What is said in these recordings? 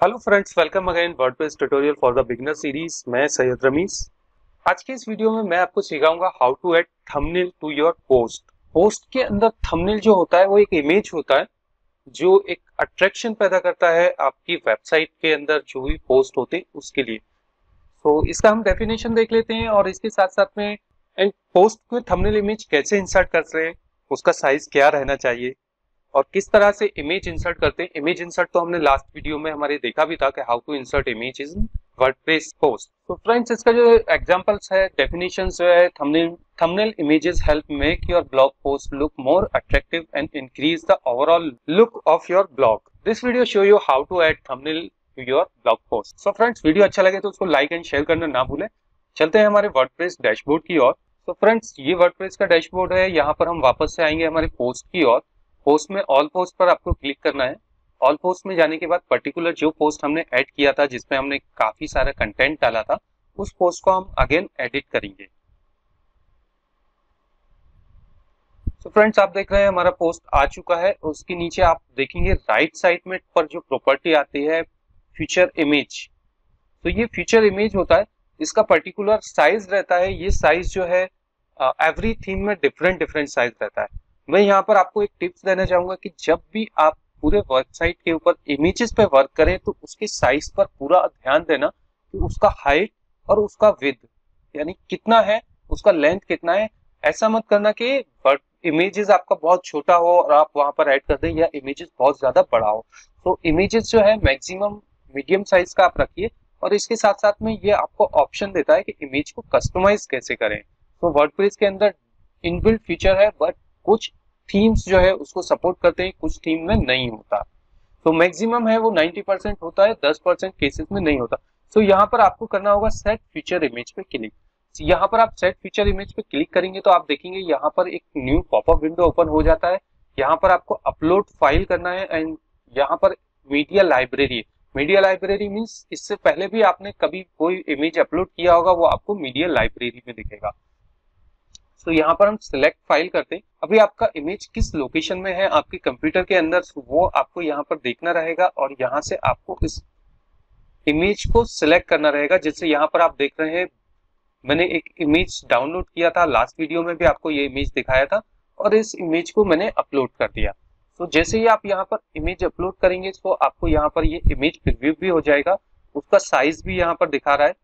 Hello friends welcome again WordPress tutorial for the beginner series मैं सैयद रमीज आज के इस वीडियो में मैं आपको सिखाऊँगा how to add thumbnail to your post post के अंदर थंबनेल जो होता है, वो एक इमेज होता है, जो एक अट्रैक्शन पैदा करता है आपकी वेबसाइट के अंदर जो भी पोस्ट होते उसके लिए। तो इसका हम डेफिनेशन देख लेते हैं और इसके साथ साथ में एंड पोस्ट में थंबनेल इमेज कैसे इंसर्ट कर रहे हैं, उसका साइज़ क्या रहना चाहिए और किस तरह से इमेज इंसर्ट करते हैं? इमेज इंसर्ट तो हमने लास्ट वीडियो में हमारे देखा भी था कि how to insert image in WordPress post तो फ्रेंड्स इसका जो एग्जांपल्स है डेफिनेशंस जो है thumbnail thumbnail images help make your blog post look more attractive and increase the overall look of your blog this video show you how to add thumbnail to your blog post so friends video अच्छा लगे तो उसको like and share करना ना भूलें। चलते हैं हमारे वर्डप्रेस डैशबोर्ड की ओर। तो फ्रेंड्स ये वर्डप्रेस का डैशबोर्ड है, यहाँ पर हम वापस से आएँगे हमारे पोस्ट की ओर। पोस्ट में ऑल पोस्ट पर आपको क्लिक करना है। ऑल पोस्ट में जाने के बाद पर्टिकुलर जो पोस्ट हमने ऐड किया था, जिसमें हमने काफ़ी सारा कंटेंट डाला था, उस पोस्ट को हम अगेन एडिट करेंगे। तो फ्रेंड्स आप देख रहे हैं हमारा पोस्ट आ चुका है। उसके नीचे आप देखेंगे राइट साइड में पर जो प्रॉपर्टी आती है फ्यूचर इमेज तो ये फ्यूचर इमेज होता है। इसका पर्टिकुलर साइज़ रहता है। ये साइज़ जो है एवरी थीम में डिफरेंट डिफरेंट साइज़ रहता है। मैं यहाँ पर आपको एक टिप्स देना चाहूँगा कि जब भी आप पूरे वेबसाइट के ऊपर इमेजेस पे वर्क करें तो उसके साइज़ पर पूरा ध्यान देना कि उसका हाइट और उसका विद यानी कितना है, उसका लेंथ कितना है। ऐसा मत करना कि इमेजेस आपका बहुत छोटा हो और आप वहाँ पर ऐड कर दें या इमेजेस बहुत ज़्यादा बड़ा हो। तो इमेजेस जो है मैक्सिमम मीडियम साइज़ का आप रखिए और इसके साथ साथ में ये आपको ऑप्शन देता है कि इमेज को कस्टमाइज कैसे करें। तो वर्डप्रेस के अंदर इनबिल्ट फीचर है बट कुछ थीम्स जो है उसको सपोर्ट करते हैं, कुछ थीम में नहीं होता। तो मैक्सिमम है वो 90 परसेंट होता है 10 परसेंट केसेस में नहीं होता। तो यहाँ पर आपको करना होगा सेट फीचर इमेज पे क्लिक यहाँ पर आप सेट फीचर इमेज पे क्लिक करेंगे तो आप देखेंगे यहाँ पर एक न्यू पॉपअप विंडो ओपन हो जाता है। यहाँ पर आपको अपलोड फ़ाइल करना है एंड यहाँ पर media library media library means इससे पहले भी आपने कभी कोई इमेज अपलोड किया होगा, वो आपको मीडिया लाइब्रेरी में दिखेगा। तो यहाँ पर हम सिलेक्ट फ़ाइल करते हैं। अभी आपका इमेज किस लोकेशन में है, आपके कंप्यूटर के अंदर, वो आपको यहाँ पर देखना रहेगा और यहाँ से आपको इस इमेज को सिलेक्ट करना रहेगा जैसे यहाँ पर आप देख रहे हैं, मैंने एक इमेज डाउनलोड किया था लास्ट वीडियो में भी आपको ये इमेज दिखाया था और इस इमेज को मैंने अपलोड कर दिया। तो जैसे ही आप यहाँ पर इमेज अपलोड करेंगे तो आपको यहाँ पर ये इमेज प्रिव्यू भी हो जाएगा, उसका साइज़ भी यहाँ पर दिखा रहा है।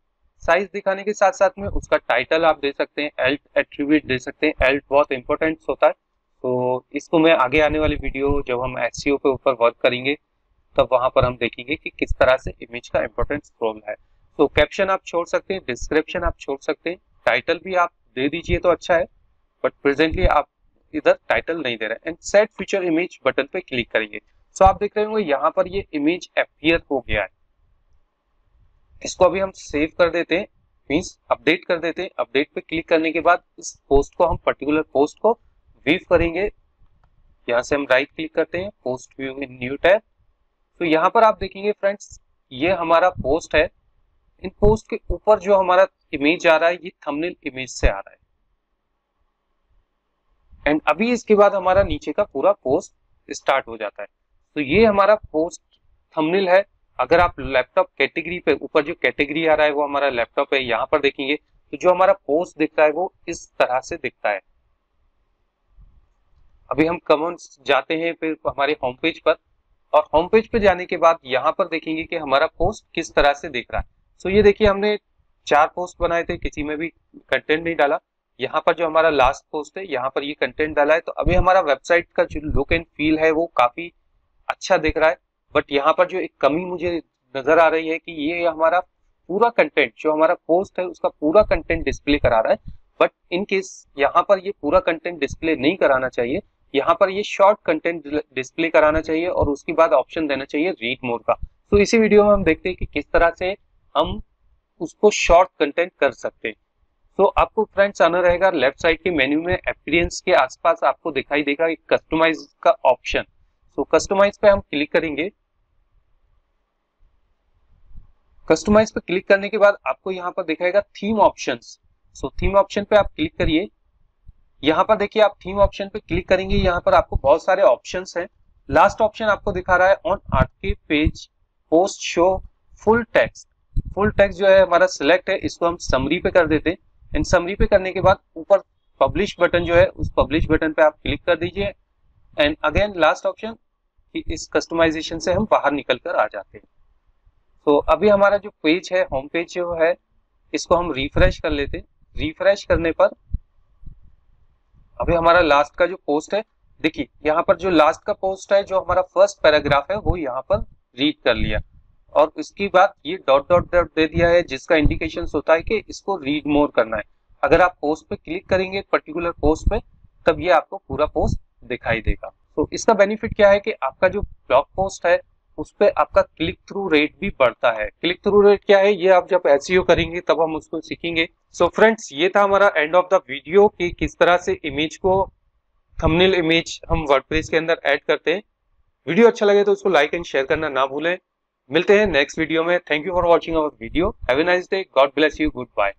साइज़ दिखाने के साथ साथ में उसका टाइटल आप दे सकते हैं एल्ट एट्रीब्यूट दे सकते हैं। एल्ट बहुत इंपॉर्टेंट होता है। तो इसको मैं आगे आने वाली वीडियो जब हम एस e पे ऊपर वर्क करेंगे, तब वहाँ पर हम देखेंगे कि किस तरह से इमेज का इंपॉर्टेंस रोल है। तो कैप्शन आप छोड़ सकते हैं डिस्क्रिप्शन आप छोड़ सकते हैं। टाइटल भी आप दे दीजिए तो अच्छा है बट प्रेजेंटली आप इधर टाइटल नहीं दे रहे and set future image button पे क्लिक करेंगे। सो so आप देख रहे होंगे, यहाँ पर ये इमेज अपियर हो गया है। इसको अभी हम सेव कर देते हैं। मीन्स अपडेट कर देते हैं। अपडेट पे क्लिक करने के बाद इस पोस्ट को हम पर्टिकुलर पोस्ट को व्यू करेंगे। यहाँ से हम राइट क्लिक करते हैं। Post view in new tab तो यहाँ पर आप देखेंगे फ्रेंड्स ये हमारा पोस्ट है। इन पोस्ट के ऊपर जो हमारा इमेज आ रहा है, ये थंबनेल इमेज से आ रहा है। एंड अभी इसके बाद हमारा नीचे का पूरा पोस्ट स्टार्ट हो जाता है। तो ये हमारा पोस्ट थंबनेल है। अगर आप लैपटॉप कैटेगरी पे, ऊपर जो कैटेगरी आ रहा है, वो हमारा लैपटॉप है, यहाँ पर देखेंगे तो जो हमारा पोस्ट दिखता है, वो इस तरह से दिखता है। अभी हम कमन जाते हैं फिर हमारे होम पेज पर, और होम पेज पे जाने के बाद यहाँ पर देखेंगे कि हमारा पोस्ट किस तरह से दिख रहा है। सो ये देखिए, हमने चार पोस्ट बनाए थे, किसी में भी कंटेंट नहीं डाला। यहाँ पर जो हमारा लास्ट पोस्ट है, यहाँ पर ये कंटेंट डाला है। तो अभी हमारा वेबसाइट का जो लुक एंड फील है, वो काफ़ी अच्छा दिख रहा है। बट यहाँ पर जो एक कमी मुझे नज़र आ रही है कि ये हमारा पूरा कंटेंट जो हमारा पोस्ट है, उसका पूरा कंटेंट डिस्प्ले करा रहा है। बट इन केस यहाँ पर ये पूरा कंटेंट डिस्प्ले नहीं कराना चाहिए, यहाँ पर ये शॉर्ट कंटेंट डिस्प्ले कराना चाहिए और उसके बाद ऑप्शन देना चाहिए रीड मोड का। तो इसी वीडियो में हम देखते हैं कि किस तरह से हम उसको शॉर्ट कंटेंट कर सकते हैं। तो आपको फ्रेंड्स आना रहेगा लेफ़्ट साइड के मेन्यू में एक्सपीरियंस के आसपास आपको दिखाई देगा कस्टमाइज का ऑप्शन तो कस्टमाइज पे हम क्लिक करेंगे कस्टमाइज पे क्लिक करने के बाद आपको यहाँ पर दिखाएगा theme option so theme option पे आप क्लिक करिए। यहाँ पर देखिए आप थीम ऑप्शन पे क्लिक करेंगे, यहाँ पर आपको बहुत सारे ऑप्शन हैं। लास्ट ऑप्शन आपको दिखा रहा है on art page post show full text full text जो है हमारा सिलेक्ट है, इसको हम समरी पे कर देते हैं। एंड समरी पे करने के बाद ऊपर पब्लिश बटन जो है, उस पब्लिश बटन पे आप क्लिक कर दीजिए। एंड अगेन लास्ट ऑप्शन कि इस कस्टमाइजेशन से हम बाहर निकल कर आ जाते हैं। तो अभी हमारा जो पेज है होम पेज जो है, इसको हम रिफ्रेश कर लेते रिफ्रेश करने पर अभी हमारा लास्ट का जो पोस्ट है, देखिए, यहाँ पर जो लास्ट का पोस्ट है, जो हमारा फ़र्स्ट पैराग्राफ है, वो यहाँ पर रीड कर लिया। और उसके बाद ये डॉट डॉट डॉट दे दिया है, जिसका इंडिकेशन होता है कि इसको रीड मोर करना है। अगर आप पोस्ट पे क्लिक करेंगे पर्टिकुलर पोस्ट पे, तब ये आपको पूरा पोस्ट दिखाई देगा। तो इसका बेनिफिट क्या है कि आपका जो ब्लॉग पोस्ट है उस पर आपका क्लिक थ्रू रेट भी बढ़ता है। क्लिक थ्रू रेट क्या है? ये आप जब एस करेंगे, तब हम उसको सीखेंगे। सो so फ्रेंड्स ये था हमारा एंड ऑफ़ द वीडियो कि किस तरह से इमेज को थंबनेल इमेज हम वर्डप्रेस के अंदर ऐड करते हैं। वीडियो अच्छा लगे तो उसको लाइक एंड शेयर करना ना भूलें। मिलते हैं नेक्स्ट वीडियो में। Thank you for watching our video have a nice day God bless you good bye